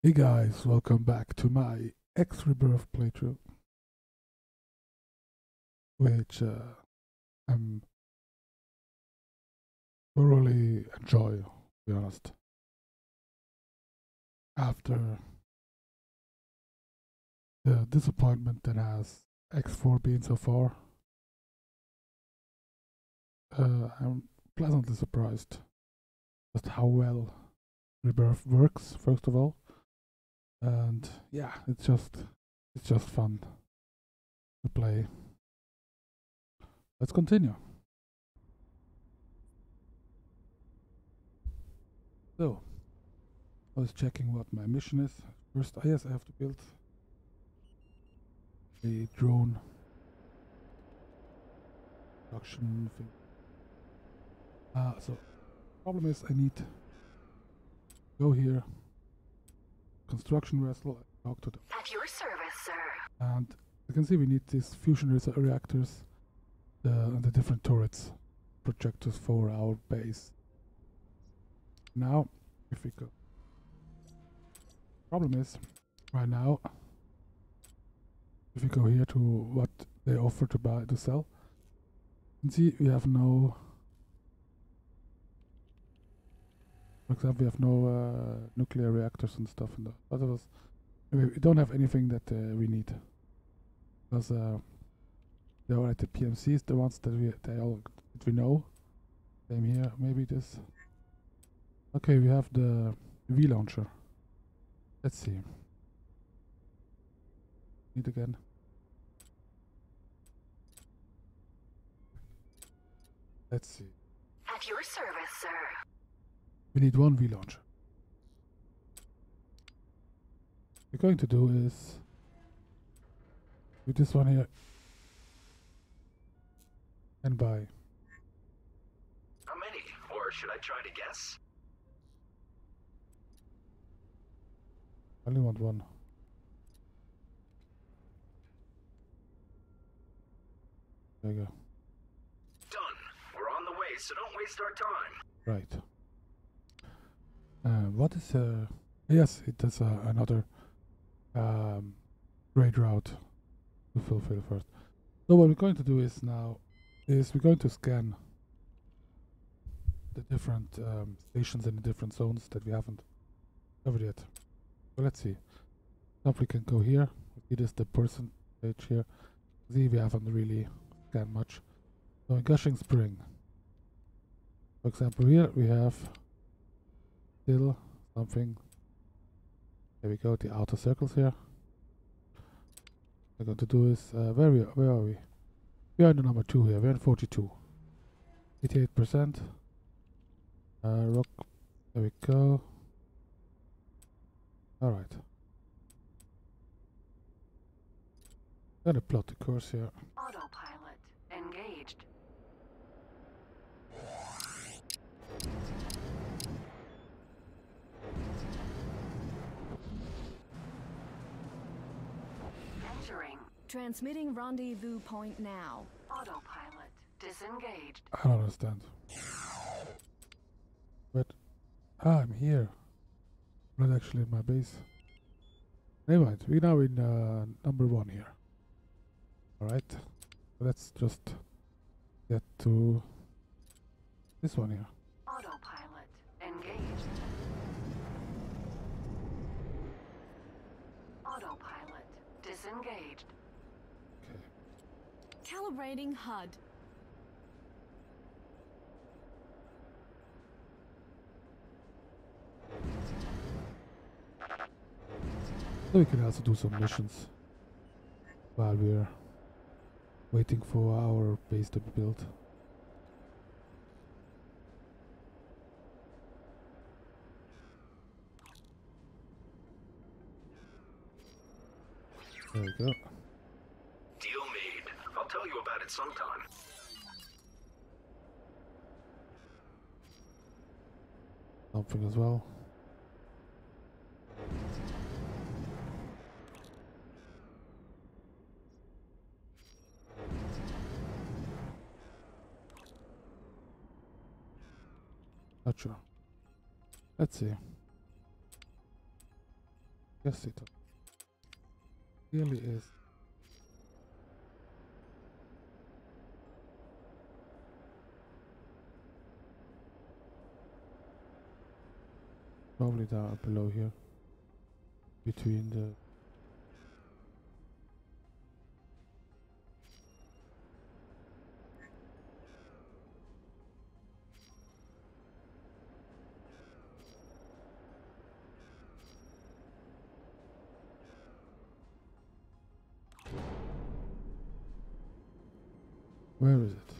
Hey guys, welcome back to my X Rebirth playthrough, which uh, I'm thoroughly enjoy, to be honest. After the disappointment that has X4 been so far, uh, I'm pleasantly surprised just how well Rebirth works, first of all and yeah it's just it's just fun to play. Let's continue. So I was checking what my mission is. First I guess I have to build a drone production thing. Ah so problem is I need go here construction vessel. talk to them. At your service, sir. And you can see we need these fusion re reactors the, and the different turrets projectors for our base. Now, if we go. Problem is, right now, if we go here to what they offer to buy to sell, you can see we have no For example, we have no uh, nuclear reactors and stuff in the others. We don't have anything that uh, we need because uh, they are at the PMCs, the ones that we they all that we know. Same here, maybe this. Okay, we have the V launcher. Let's see. Need again. Let's see. At your service, sir. We need one V launcher. What we're going to do is with this one here and buy. How many? Or should I try to guess? I only want one. There you go. Done. We're on the way, so don't waste our time. Right. Uh, what is uh yes it is uh, another um, route to fulfill first. So what we're going to do is now is we're going to scan the different um, stations in the different zones that we haven't covered yet. So let's see. Now we can go here. It is the percentage here. See we haven't really scanned much. So in Gushing Spring, for example, here we have still something. There we go, the outer circles here. What I'm going to do is, uh, where, we, where are we? We are in the number 2 here, we're in 42. 88%. Uh, rock, there we go. Alright. Gonna plot the course here engaged. Entering. Transmitting rendezvous point now. Autopilot disengaged. I don't understand. But ah, I'm here. Not actually in my base. Never mind. We're now in uh, number one here. Alright. Let's just get to this one here. Autopilot engaged. Autopilot disengaged. Okay. Calibrating HUD. So we can also do some missions while we're waiting for our base to be built. There we go. About it sometime. Something as well. Not sure. Let's see. Yes, it really is. Probably down below here. Between the Where is it?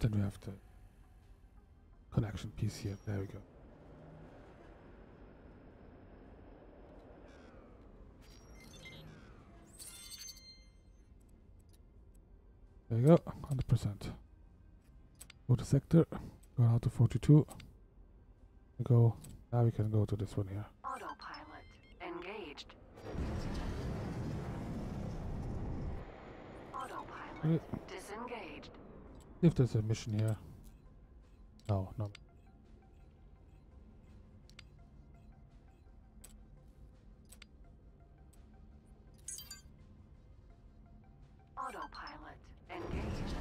Then we have the connection piece here. There we go. There you go, 100%. Go to sector, go out to 42. We go, now we can go to this one here. Autopilot engaged. Autopilot disengaged. See if there's a mission here. No, no. Autopilot engaged.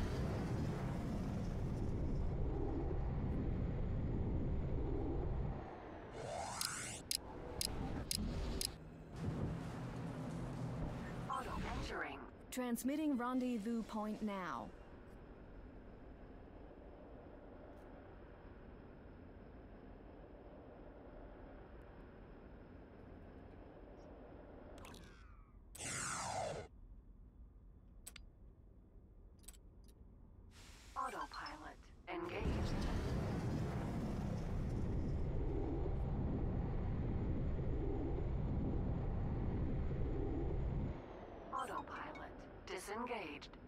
Auto entering. Transmitting rendezvous point now. Autopilot engaged. Autopilot disengaged.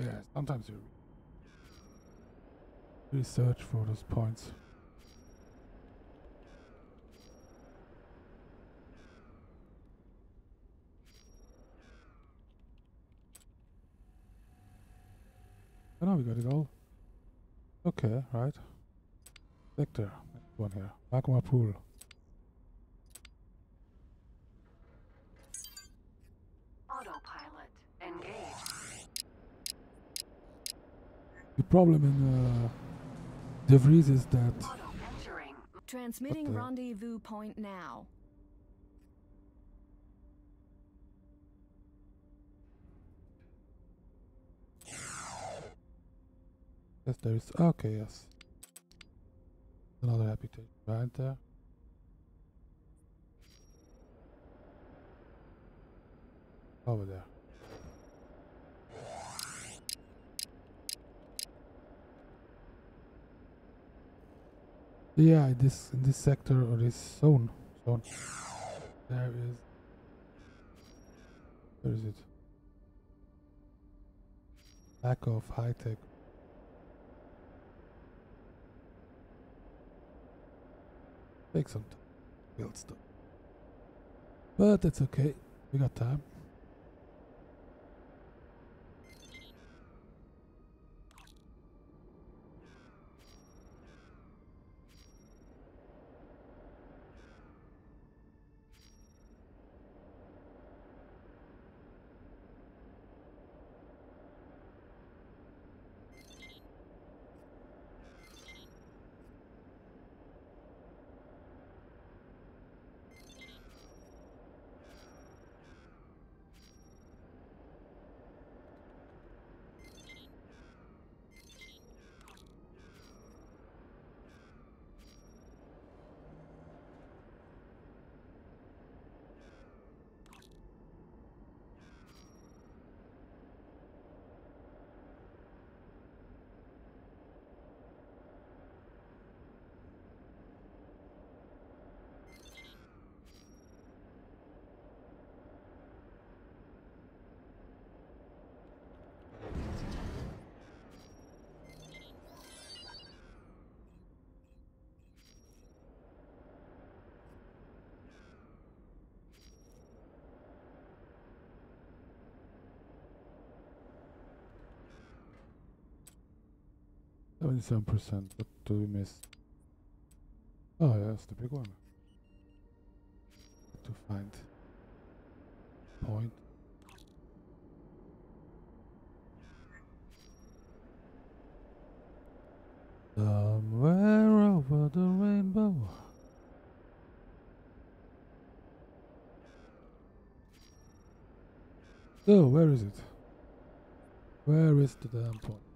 Yeah, sometimes you research for those points. Oh no, we got it all. Okay, right. Sector, next one here. Magma pool. Autopilot engaged. The problem in uh, DeVries is that Transmitting rendezvous point now. yes, there is. Okay, yes. Another habitation right there. Over there. Yeah, this this sector or this zone, zone, there is. Where is it? Lack of high tech. Take some time. Build stuff. But that's okay. We got time. Seventy-seven percent. What do we miss? Oh, yeah, that's the big one. To find point. Somewhere over the rainbow. So, where is it? Where is the damn point?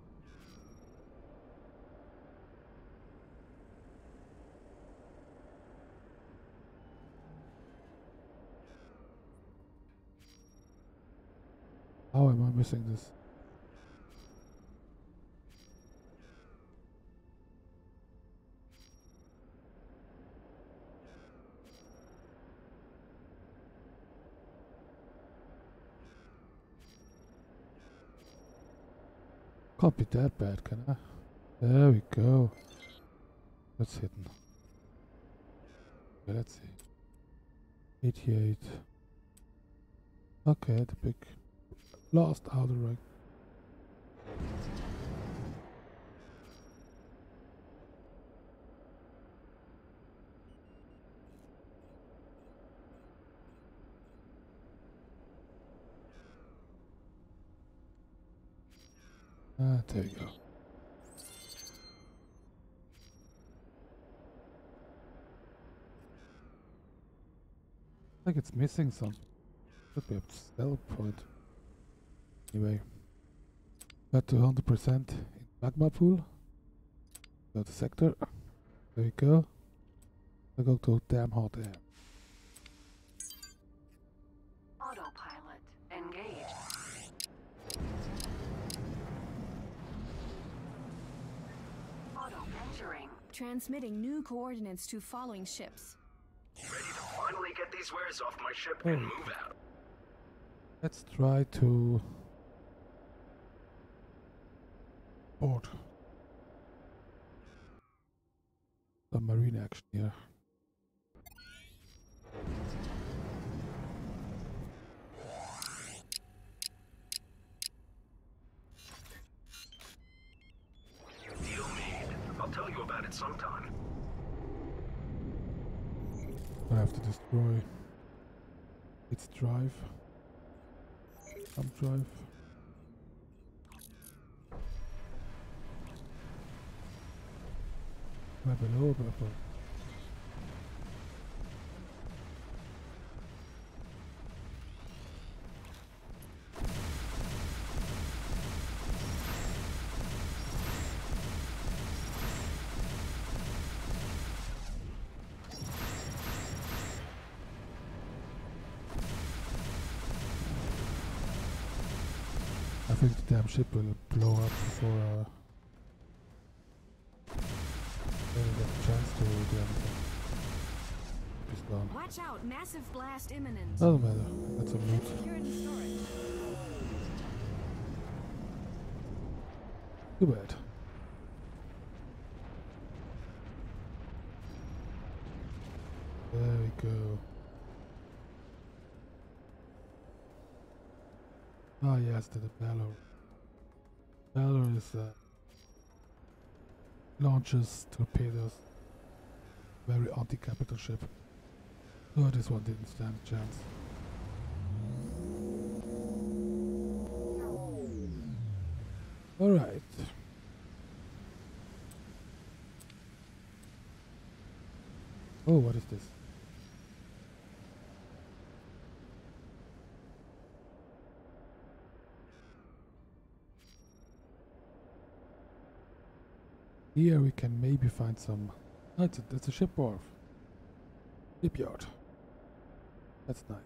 How am I missing this? Can't be that bad, can I? There we go. That's hidden. Okay, let's see. 88. Okay, the big last outer ring. Ah, there you go. like it's missing something. Could be a point. Anyway, got to 100% in magma pool. Go to sector. There we go. I go to damn hot air. Autopilot engaged. Auto entering. Transmitting new coordinates to following ships. Ready to finally get these wares off my ship Oh. and move out. Let's try to board some marine action here. Deal made. I'll tell you about it sometime. I have to destroy its drive. Some drive. I think the damn ship will blow up before uh, Watch out, massive blast imminent. Oh, Doesn't matter. That's a mood. Too bad. There we go. Ah yes, to the Valor. Valor is uh, launches torpedoes. Very anti-capital ship. Oh, this one didn't stand a chance. All right. Oh, what is this? Here we can maybe find some. Oh, it's a, a ship wharf. Shipyard. That's nice.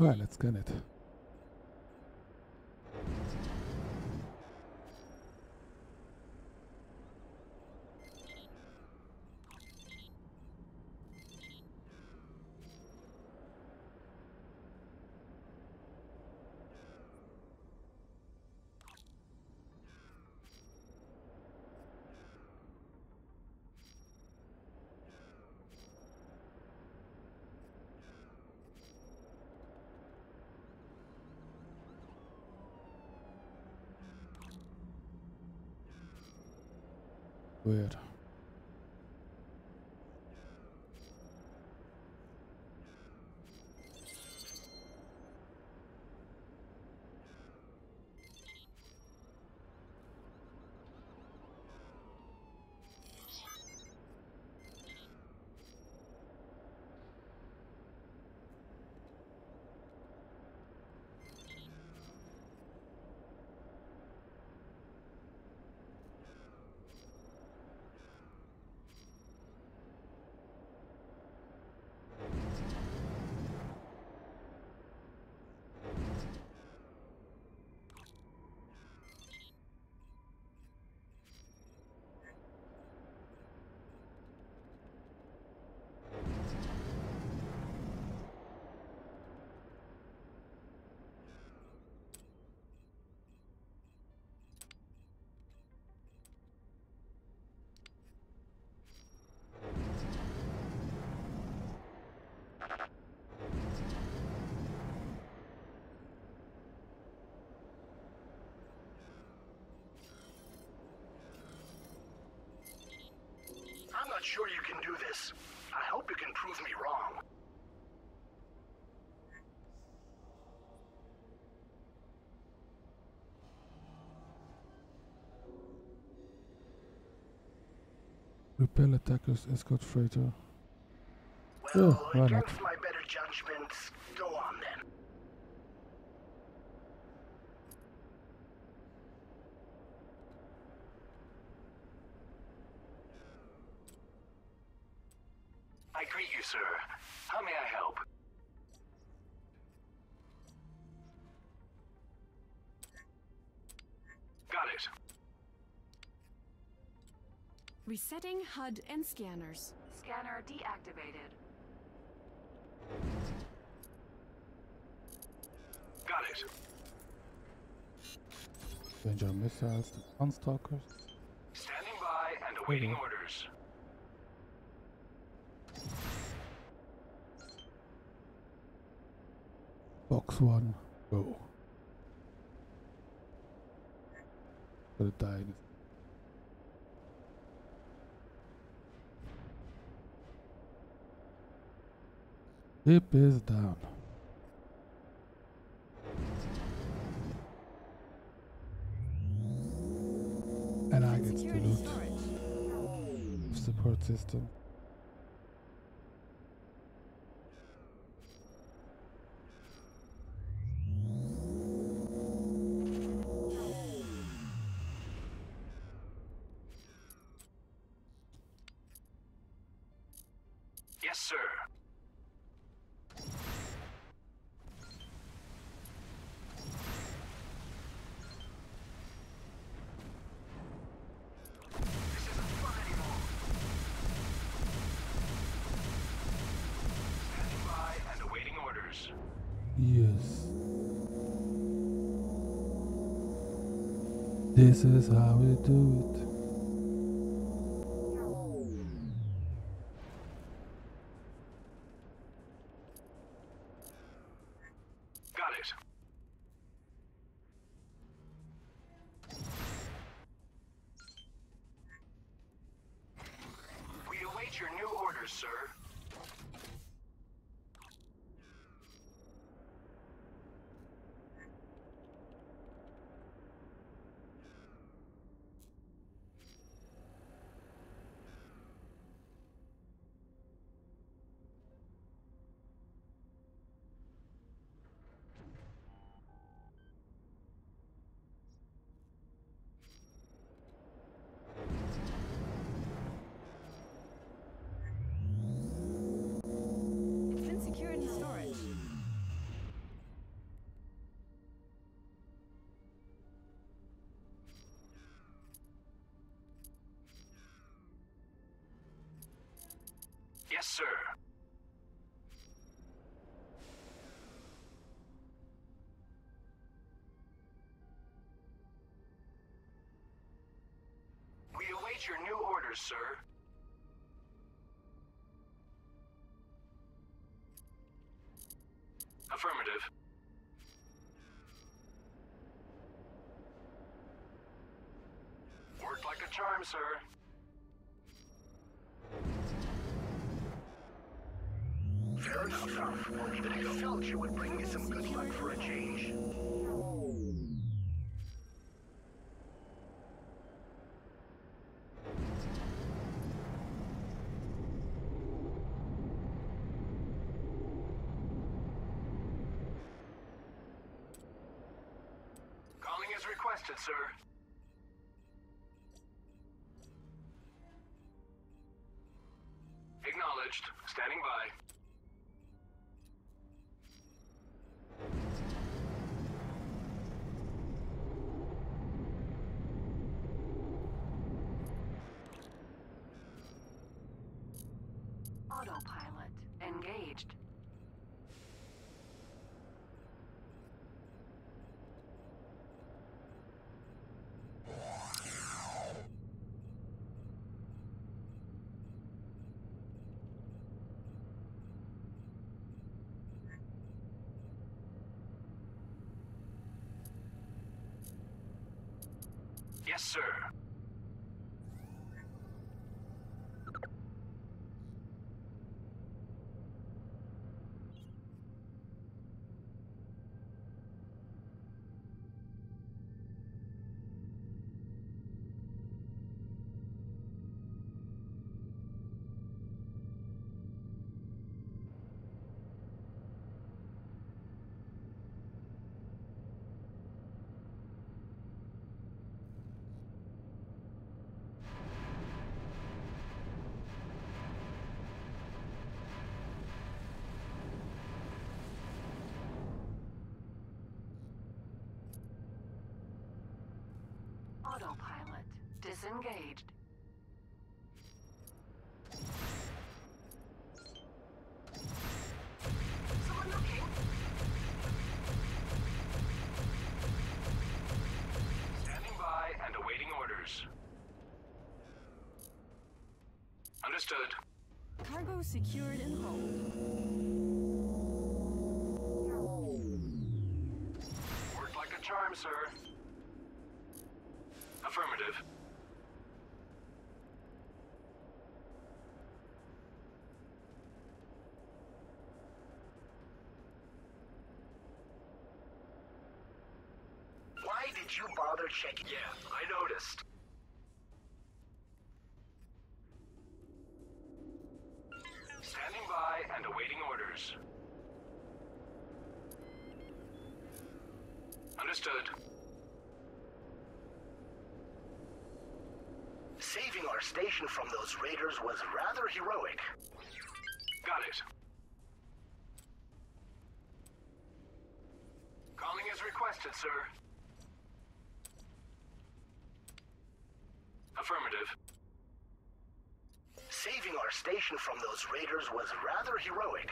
Alright, let's scan it. Weird. I'm not sure you can do this. I hope you can prove me wrong. Repel attackers, escort freighter. Well, Oh, why not? against my better judgment, go on then. I greet you, sir. How may I help? Got it. Resetting HUD and scanners. Scanner deactivated. Got it. Danger missiles, the Sunstalkers. Standing by and awaiting orders. Box one, oh. go. Gonna die in a Ship is down. And I get to loot support system. Do it. Got it. We await your new orders, sir. It's been secured in storage. Yes, sir. We await your new orders, sir. Affirmative. Worked like a charm, sir. You would bring me some good luck for a change. Calling as requested, sir. Acknowledged. Standing by. Autopilot engaged. Yes, sir. Disengaged. Standing by and awaiting orders. Understood. Cargo secured and hold. Worked like a charm, sir. Affirmative. Why did you bother checking? Yeah, I noticed. Standing by and awaiting orders. Understood. Saving our station from those raiders was rather heroic. Got it. Calling as requested, sir. Affirmative. Saving our station from those raiders was rather heroic.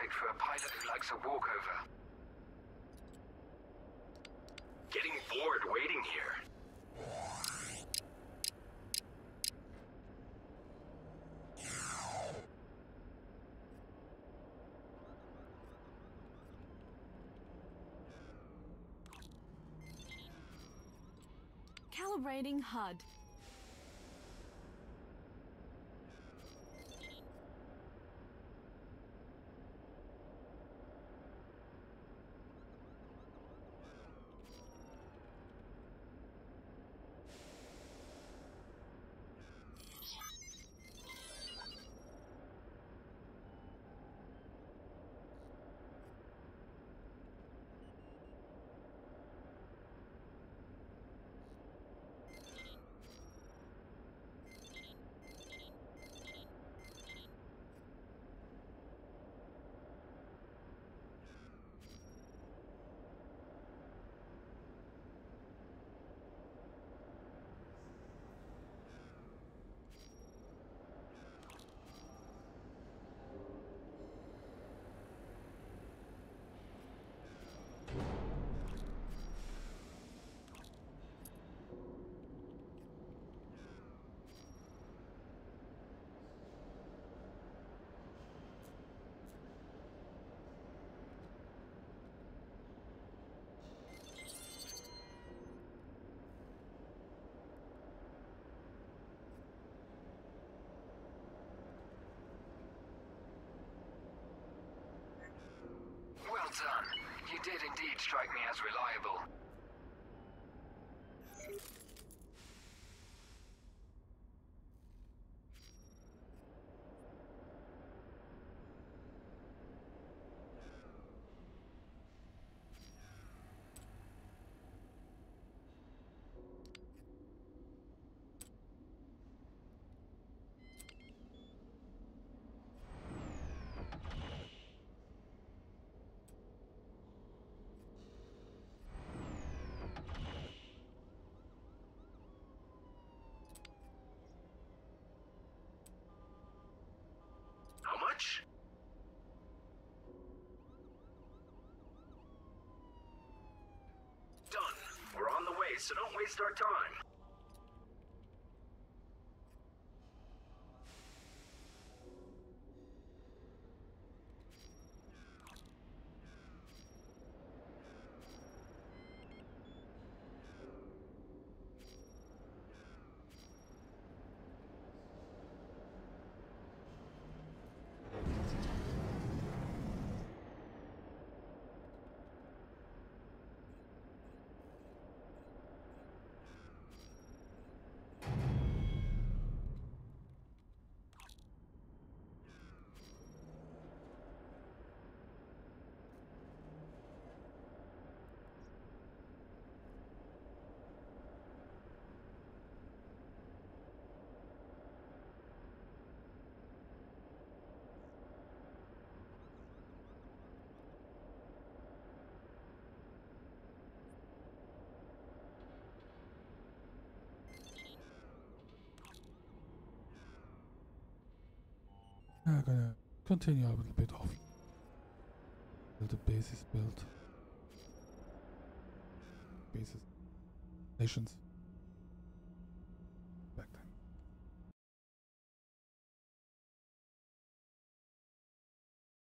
perfect for a pilot who likes a walkover. Getting bored waiting here. Calibrating HUD. Well done. You did indeed strike me as reliable. How much? Done. We're on the way, so don't waste our time. I'm gonna continue a little bit off. The base is built. Bases. Nations.